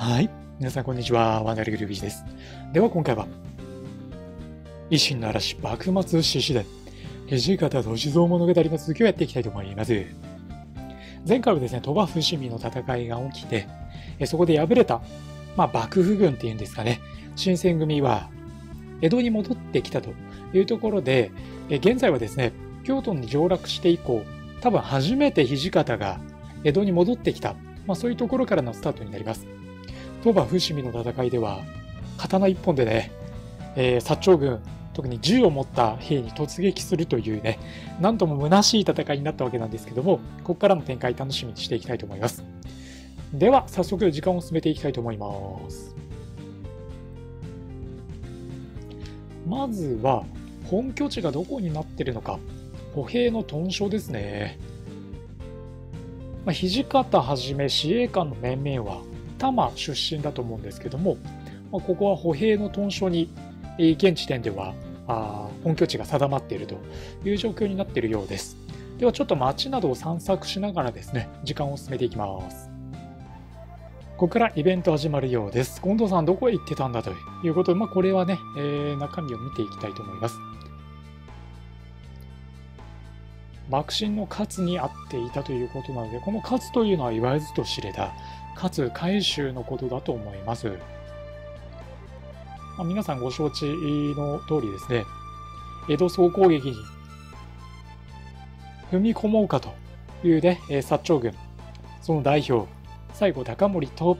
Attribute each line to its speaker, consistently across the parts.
Speaker 1: はい。皆さん、こんにちは。ワンダリグルビーです。では、今回は、維新の嵐、幕末志士伝、土方歳三物語の続きをやっていきたいと思います。前回はですね、鳥羽伏見の戦いが起きて、そこで敗れた、まあ、幕府軍っていうんですかね、新選組は、江戸に戻ってきたというところで、現在はですね、京都に上洛して以降、多分初めて土方が江戸に戻ってきた、まあ、そういうところからのスタートになります。鳥羽伏見の戦いでは、刀一本でね、えー、薩長軍、特に銃を持った兵に突撃するというね、なんとも虚しい戦いになったわけなんですけども、ここからの展開楽しみにしていきたいと思います。では、早速時間を進めていきたいと思います。まずは、本拠地がどこになってるのか、歩兵の屯所ですね。まあ、土方はじめ司令官の面々は多摩出身だと思うんですけども、まあ、ここは歩兵の屯所にえ現時点ではあ本拠地が定まっているという状況になっているようです。ではちょっと街などを散策しながらですね、時間を進めていきます。ここからイベント始まるようです。近藤さんどこへ行ってたんだということで、まあ、これはね、えー、中身を見ていきたいと思います。幕臣の勝にあっていたということなので、この勝というのは言わずと知れた勝海舟のことだと思います。まあ、皆さんご承知の通りですね、江戸総攻撃に踏み込もうかというね、薩長軍、その代表、西郷隆盛と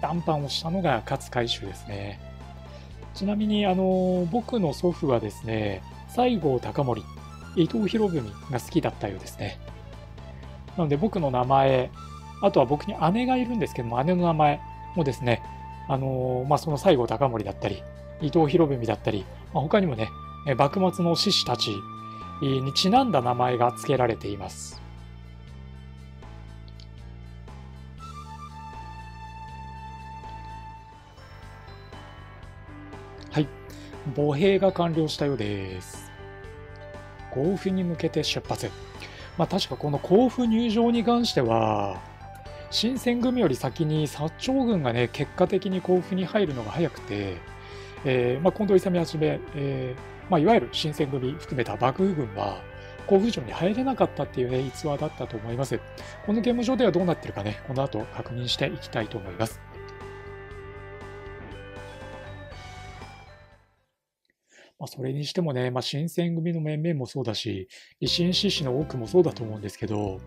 Speaker 1: 談判をしたのが勝海舟ですね。ちなみに、あの、僕の祖父はですね、西郷隆盛、伊藤博文が好きだったようですね。なので僕の名前、あとは僕に姉がいるんですけども、姉の名前もですね、あのまあ、その西郷隆盛だったり、伊藤博文だったり、まあ、他にもね、幕末の志士たちにちなんだ名前が付けられています。はい、歩兵が完了したようです。甲府に向けて出発。まあ確かこの甲府入場に関しては、新選組より先に薩長軍がね、結果的に甲府に入るのが早くて、えーまあ、近藤勇はじめ、えーまあ、いわゆる新選組含めた幕府軍は、甲府城に入れなかったっていうね、逸話だったと思います。このゲーム上ではどうなってるかね、この後確認していきたいと思います。それにしてもね、まあ、新選組の面々もそうだし、維新志士の多くもそうだと思うんですけど、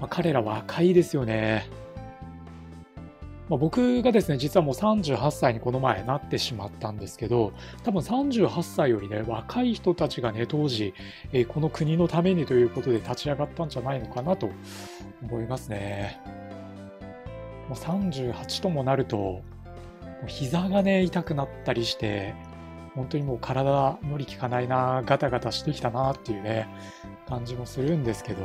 Speaker 1: まあ、彼ら若いですよね。まあ、僕がですね、実はもう38歳にこの前なってしまったんですけど、多分38歳よりね、若い人たちがね、当時、えー、この国のためにということで立ち上がったんじゃないのかなと思いますね。もう38ともなると、もう膝がね、痛くなったりして、本当にもう体無理効かないな、ガタガタしてきたなっていうね、感じもするんですけど、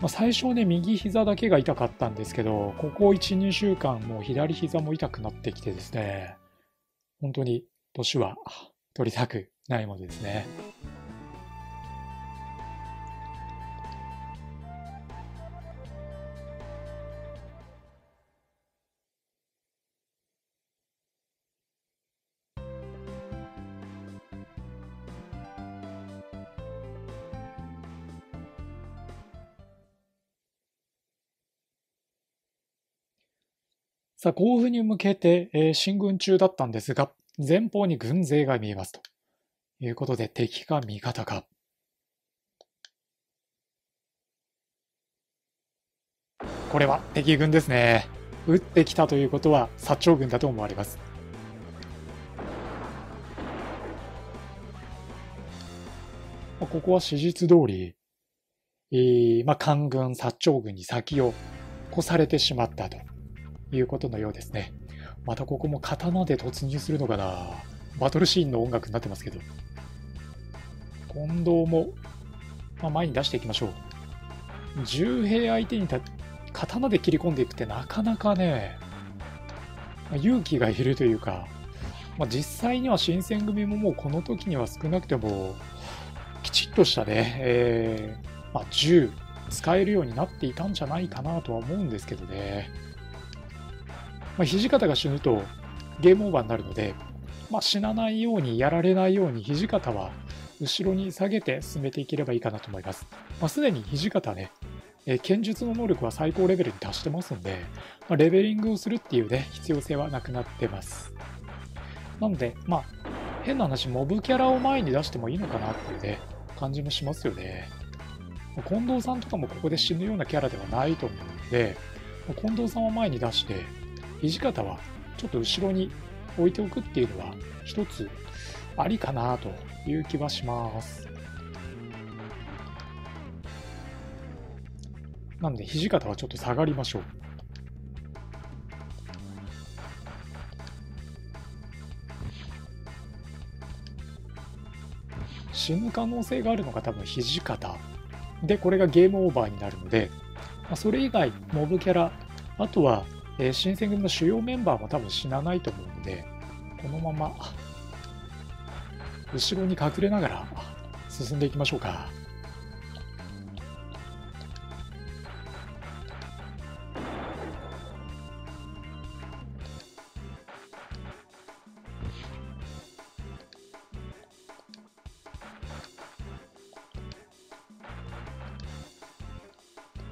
Speaker 1: まあ、最初ね、右膝だけが痛かったんですけど、ここ1、2週間、もう左膝も痛くなってきてですね、本当に年は取りたくないものですね。さあ、甲府に向けて、えー、進軍中だったんですが、前方に軍勢が見えますということで、敵か味方か。これは敵軍ですね。撃ってきたということは、薩長軍だと思われます。ここは史実通り、えー、まあ、官軍、薩長軍に先を越されてしまったと。いうことのようですね。またここも刀で突入するのかなバトルシーンの音楽になってますけど。近藤も、まあ、前に出していきましょう。10兵相手に刀で切り込んでいくってなかなかね、まあ、勇気がいるというか、まあ、実際には新選組ももうこの時には少なくても、きちっとしたね、えー、まあ、銃使えるようになっていたんじゃないかなとは思うんですけどね。まあ、土方が死ぬとゲームオーバーになるので、まあ、死なないようにやられないように土方は後ろに下げて進めていければいいかなと思います。まあ、すでに土方ね、えー、剣術の能力は最高レベルに達してますんで、まあ、レベリングをするっていうね、必要性はなくなってます。なので、まあ、変な話、モブキャラを前に出してもいいのかなっていうね、感じもしますよね。近藤さんとかもここで死ぬようなキャラではないと思うので、近藤さんを前に出して、土方はちょっと後ろに置いておくっていうのは一つありかなという気はします。なので土方はちょっと下がりましょう。死ぬ可能性があるのが多分土方でこれがゲームオーバーになるので、まあ、それ以外モブキャラあとは、えー、新選組の主要メンバーも多分死なないと思うのでこのまま後ろに隠れながら進んでいきましょうか。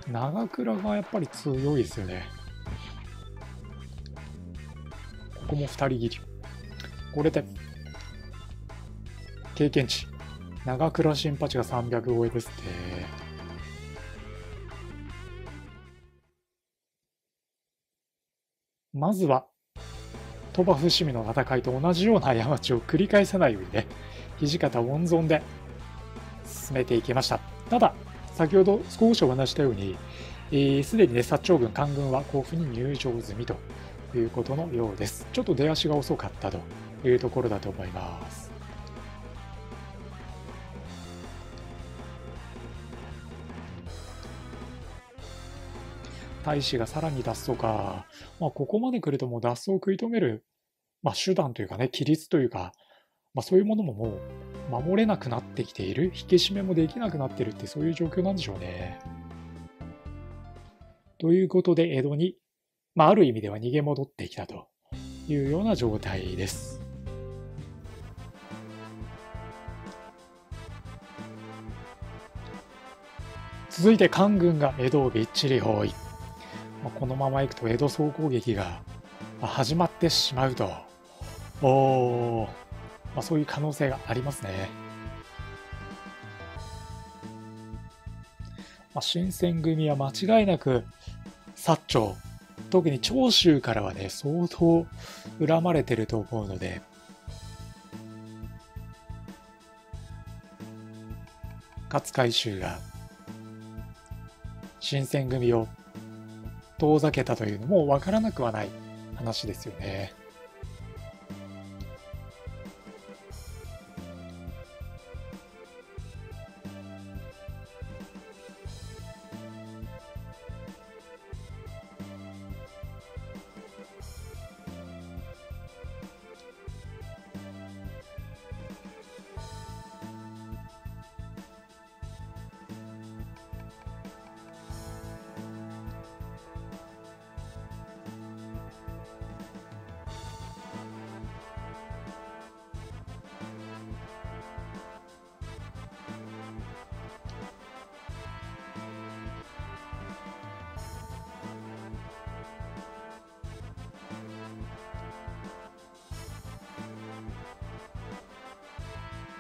Speaker 1: 長倉がやっぱり強いですよね。こも2人切り。これで、経験値。長倉新八が300超えですって。まずは、鳥羽伏見の戦いと同じような過ちを繰り返さないようにね、土方温存で進めていきました。ただ、先ほど少しお話したように、す、えー、で、にね、薩長軍、官軍は甲府に入場済みということのようです。ちょっと出足が遅かったというところだと思います。大使がさらに脱走か。まあ、ここまで来るともう脱走を食い止める、まあ、手段というかね、規律というか、まあ、そういうものももう守れなくなってきている、引き締めもできなくなってるってそういう状況なんでしょうね。ということで、江戸に、まあ、ある意味では逃げ戻ってきたというような状態です。続いて官軍が江戸をびっちり包囲。まあ、このままいくと江戸総攻撃が始まってしまうと。おー、まあ、そういう可能性がありますね。まあ、新選組は間違いなく薩長、特に長州からはね、相当恨まれてると思うので、勝海舟が新選組を遠ざけたというのも分からなくはない話ですよね。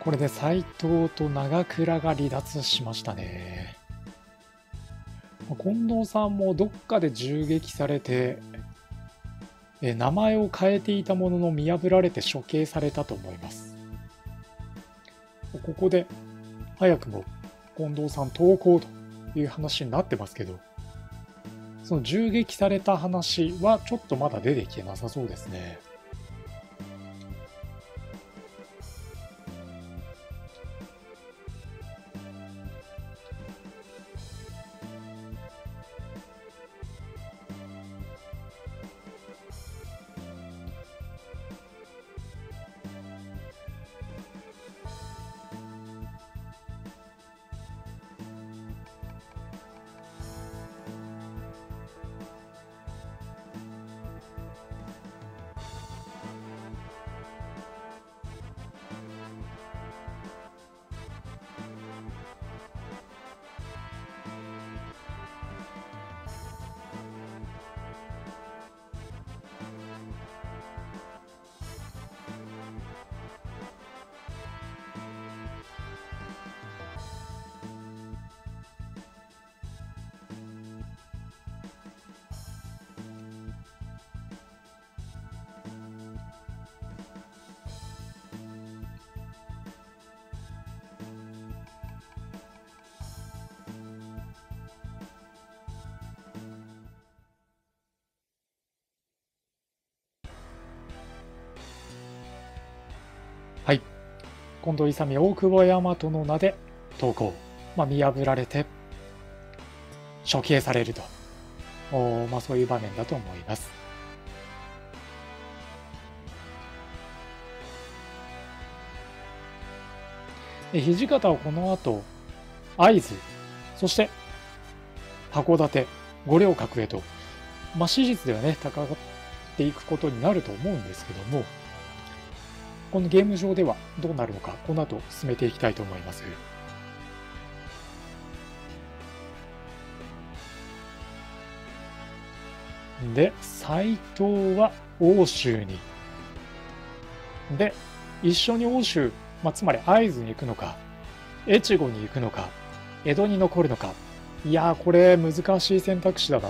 Speaker 1: これで斎藤と長倉が離脱しましたね。近藤さんもどっかで銃撃されて、え名前を変えていたものの見破られて処刑されたと思います。ここで早くも近藤さん投降という話になってますけど、その銃撃された話はちょっとまだ出てきてなさそうですね。近藤勇、大久保大和の名で投稿、まあ、見破られて処刑されると、おまあ、そういう場面だと思います。土方はこの後会津そして函館五稜郭へと、まあ、史実ではね戦っていくことになると思うんですけどもこのゲーム上ではどうなるのかこの後進めていきたいと思います。で、斎藤は欧州に。で、一緒に欧州、まあ、つまり会津に行くのか、越後に行くのか、江戸に残るのか。いや、これ難しい選択肢だな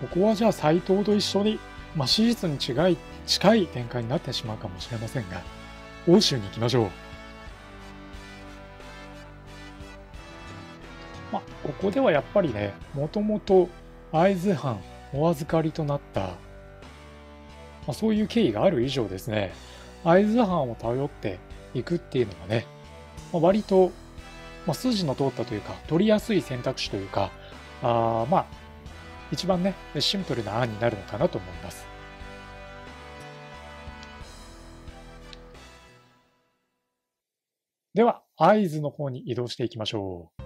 Speaker 1: ここはじゃあ斎藤と一緒に、まあ、史実に違い近い展開になってしまうかもしれませんが、欧州に行きましょう。まあ、ここではやっぱりね、もともと会津藩お預かりとなった、まあ、そういう経緯がある以上ですね、会津藩を頼っていくっていうのがね、まあ、割と、まあ、筋の通ったというか、取りやすい選択肢というか、あまあ、一番ね、シンプルな案になるのかなと思います。では、合図の方に移動していきましょう。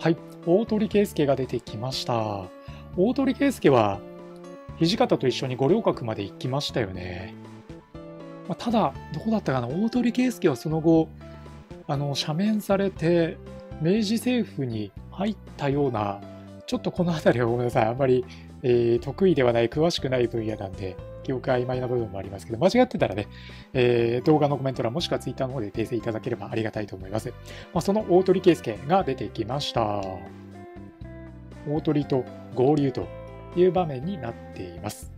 Speaker 1: はい、大鳥圭介が出てきました。大鳥圭介は土方と一緒に五稜郭まで行きましたよね。まあ、ただ、どうだったかな、大鳥圭介はその後、あの赦免されて明治政府に入ったような、ちょっとこの辺りはごめんなさい、あんまり、えー、得意ではない、詳しくない分野なんで、記憶曖昧な部分もありますけど、間違ってたらね、えー、動画のコメント欄もしくは Twitter の方で訂正いただければありがたいと思います。まあ、その大鳥圭介が出てきました。大鳥と合流という場面になっています。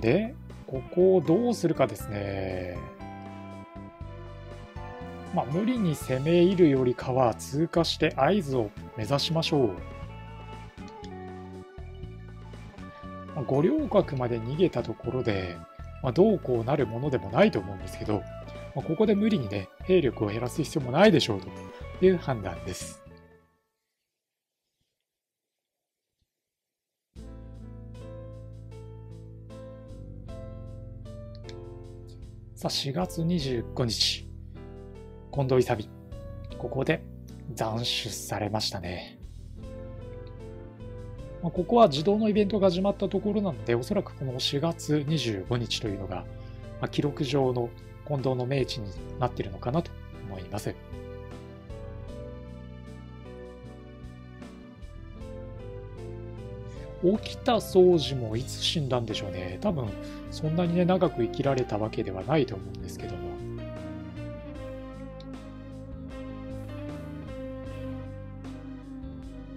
Speaker 1: で、ここをどうするかですね。まあ、無理に攻め入るよりかは通過して合図を目指しましょう。五稜郭まで逃げたところで、まあ、どうこうなるものでもないと思うんですけど、まあ、ここで無理にね、兵力を減らす必要もないでしょうという判断です。さあ、4月25日、近藤勇、ここで斬首されましたね。まあ、ここは自動のイベントが始まったところなので、おそらくこの4月25日というのが、まあ、記録上の近藤の命地になっているのかなと思います。起きた掃除もいつ死んだんでしょうね。多分、そんなにね、長く生きられたわけではないと思うんですけども。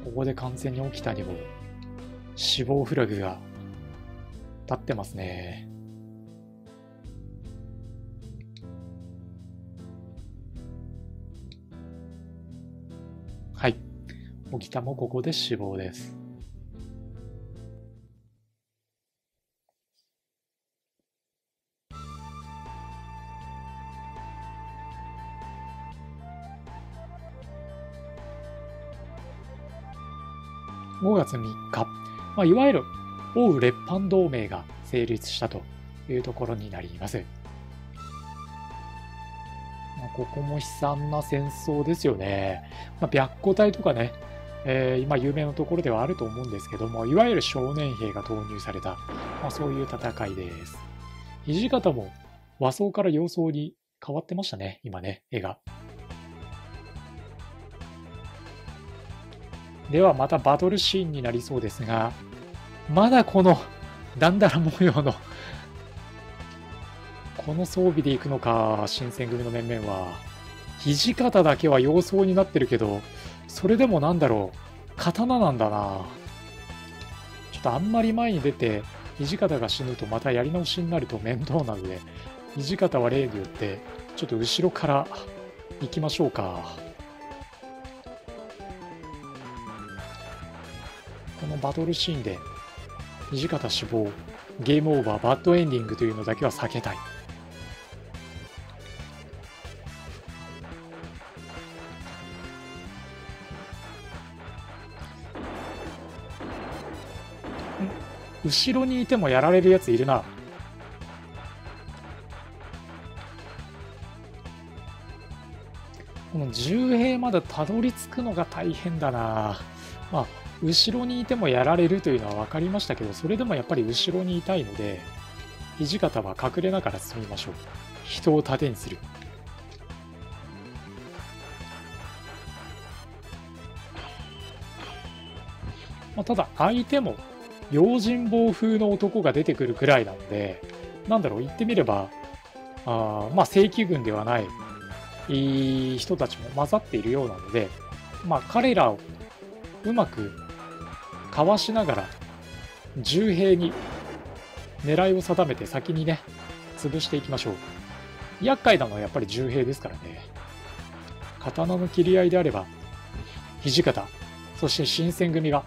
Speaker 1: ここで完全に起きたにも、死亡フラグが立ってますね。はい。起きたもここで死亡です。5月3日、まあ、いわゆる欧列藩同盟が成立したというところになります。まあ、ここも悲惨な戦争ですよね。まあ、白虎隊とかね、えー、今有名なところではあると思うんですけども、いわゆる少年兵が投入された、まあ、そういう戦いです。土方も和装から洋装に変わってましたね、今ね、絵が。ではまたバトルシーンになりそうですが、まだこのダンダラ模様のこの装備で行くのか、新選組の面々は。土方だけは様相になってるけど、それでもなんだろう、刀なんだな。ちょっとあんまり前に出て、土方が死ぬとまたやり直しになると面倒なので、土方は例によって、ちょっと後ろから行きましょうか。のバトルシーンで土方死亡ゲームオーバーバッドエンディングというのだけは避けたい。後ろにいてもやられるやついるな。この重兵までたどり着くのが大変だな。まあ後ろにいてもやられるというのは分かりましたけど、それでもやっぱり後ろにいたいので、土方は隠れながら進みましょう。人を盾にする。まあ、ただ、相手も用心棒風の男が出てくるくらいなので、なんだろう、言ってみれば、あまあ、正規軍ではないいい人たちも混ざっているようなので、まあ、彼らをうまくかわしながら重兵に狙いを定めて先にね潰していきましょう。厄介なのはやっぱり重兵ですからね。刀の切り合いであれば土方そして新選組が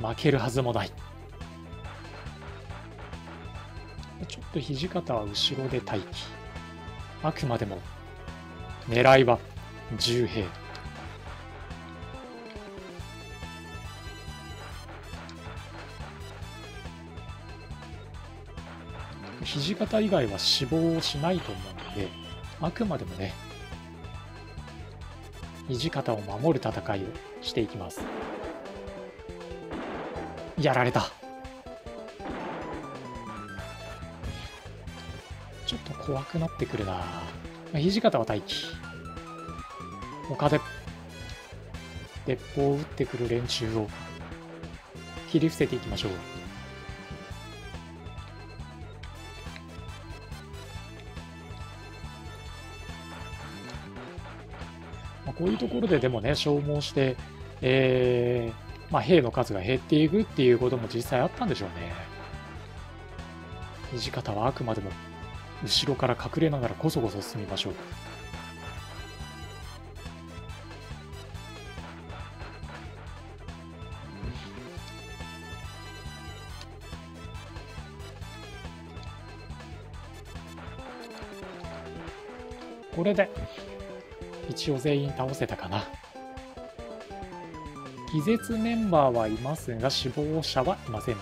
Speaker 1: 負けるはずもない。ちょっと土方は後ろで待機。あくまでも狙いは重兵。土方以外は死亡しないと思うので、あくまでもね、土方を守る戦いをしていきます。やられた。ちょっと怖くなってくるな土方は待機。他で、鉄砲を撃ってくる連中を切り伏せていきましょう。こういうところででもね、消耗して、えー、まあ、兵の数が減っていくっていうことも実際あったんでしょうね。土方はあくまでも後ろから隠れながらこそこそ進みましょう。これで一応全員倒せたかな。気絶メンバーはいますが死亡者はいませんね。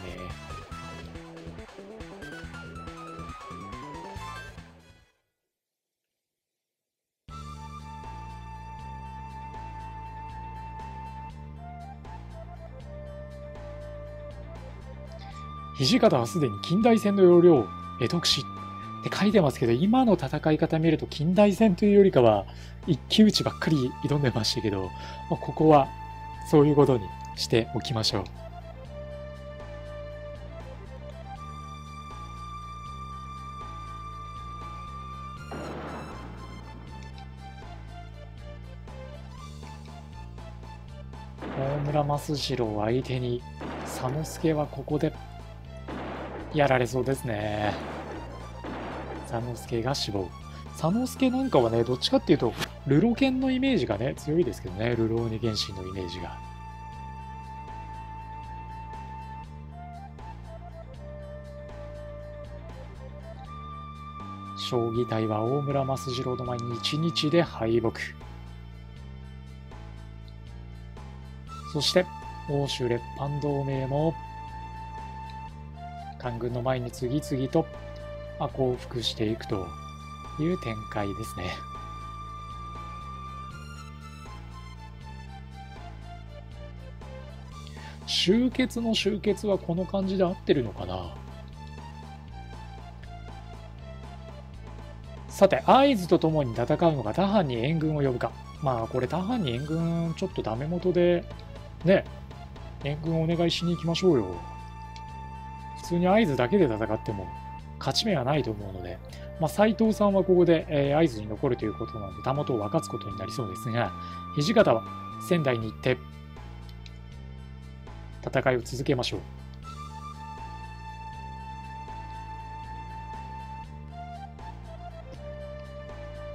Speaker 1: 土方はすでに近代戦の要領を得得しって書いてますけど、今の戦い方見ると近代戦というよりかは、一騎打ちばっかり挑んでましたけど、まあ、ここはそういうことにしておきましょう。大村益次郎相手に佐之助はここでやられそうですね。佐之助が死亡。佐之助なんかはね、どっちかっていうと、ルロケンのイメージがね、強いですけどね、ルローニ原神のイメージが。将棋隊は大村益次郎の前に1日で敗北。そして、欧州列藩同盟も、官軍の前に次々とまあ降伏していくという展開ですね。終結の終結はこの感じで合ってるのかな？さて、合図とともに戦うのが他藩に援軍を呼ぶか。まあ、これ他藩に援軍ちょっとダメ元で、ね、援軍お願いしに行きましょうよ。普通に合図だけで戦っても勝ち目はないと思うので、まあ、斉藤さんはここで、えー、合図に残るということなので、たもとを分かつことになりそうですが、土方は仙台に行って、戦いを続けましょう。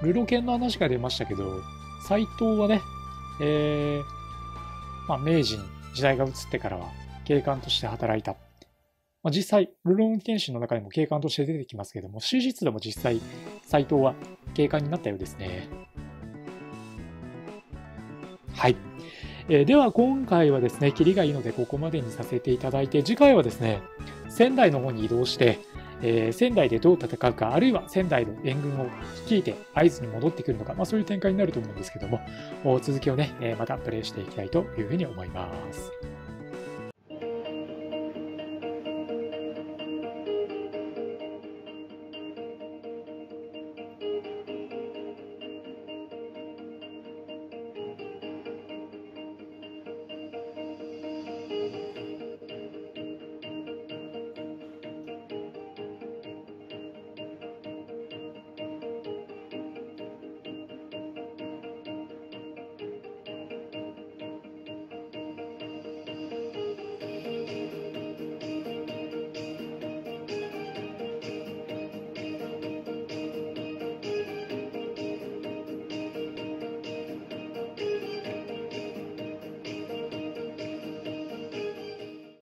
Speaker 1: ルロケンの話が出ましたけど、斎藤はね、えー、まあ、明治に時代が移ってからは警官として働いた。まあ、実際、ルローン検診の中でも警官として出てきますけども、史実でも実際、斎藤は警官になったようですね。はい。えー、では今回はですね、キリがいいのでここまでにさせていただいて、次回はですね、仙台の方に移動して、えー、仙台でどう戦うか、あるいは仙台の援軍を率いて会津に戻ってくるのか、まあ、そういう展開になると思うんですけども、続きをね、またプレイしていきたいというふうに思います。